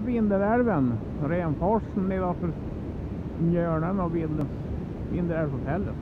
är Vindelälven, Renforsen nedanför Mjölnen och Vindelälvshotellet.